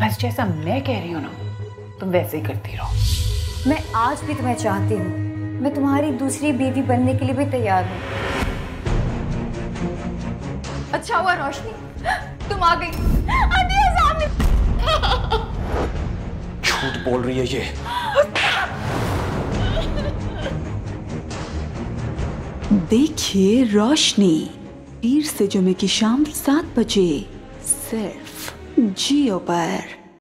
बस जैसा मैं कह रही हूँ ना तुम वैसे ही करती रहो। मैं आज भी तुम्हें चाहती हूँ। मैं तुम्हारी दूसरी बीवी बनने के लिए भी तैयार हूँ। अच्छा हुआ रोशनी। तुम आ गई। झूठ बोल रही है ये। देखिए रोशनी पीर से जुमे की शाम सात बजे सिर्फ़ जियो पर।